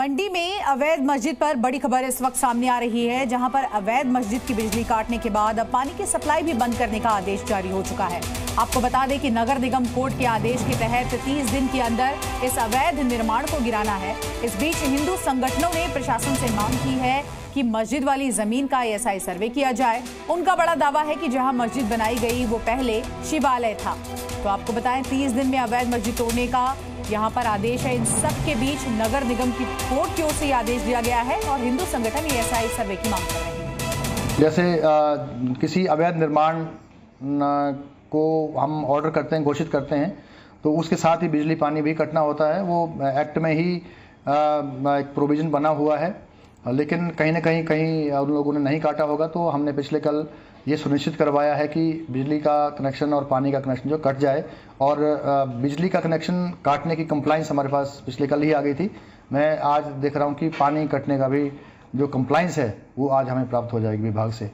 मंडी में अवैध मस्जिद पर बड़ी खबर इस वक्त सामने आ रही है, जहाँ पर अवैध मस्जिद की बिजली काटने के बाद अब पानी की सप्लाई भी बंद करने का आदेश जारी हो चुका है। आपको बता दें कि नगर निगम कोर्ट के आदेश के तहत 30 दिन के अंदर इस अवैध निर्माण को गिराना है। इस बीच हिंदू संगठनों ने प्रशासन से मांग की है कि मस्जिद वाली ज़मीन का एएसआई सर्वे किया जाए। उनका बड़ा दावा है कि जहाँ मस्जिद बनाई गई, वो पहले शिवालय था। तो आपको बताएँ, तीस दिन में अवैध मस्जिद तोड़ने का यहाँ पर आदेश है इन सब के बीच नगर निगम की कोर्ट की ओर से आदेश दिया गया है और हिंदू संगठन एएसआई सर्वे की मांग कर रहे हैं। जैसे आ, किसी अवैध निर्माण को हम ऑर्डर करते हैं घोषित करते हैं तो उसके साथ ही बिजली पानी भी कटना होता है। वो एक्ट में ही आ, एक प्रोविज़न बना हुआ है। लेकिन कहीं ना कहीं कहीं उन लोगों ने नहीं काटा होगा तो हमने पिछले कल ये सुनिश्चित करवाया है कि बिजली का कनेक्शन और पानी का कनेक्शन जो कट जाए, और बिजली का कनेक्शन काटने की कंप्लाइंस हमारे पास पिछले कल ही आ गई थी। मैं आज देख रहा हूँ कि पानी कटने का भी जो कंप्लाइंस है, वो आज हमें प्राप्त हो जाएगी विभाग से।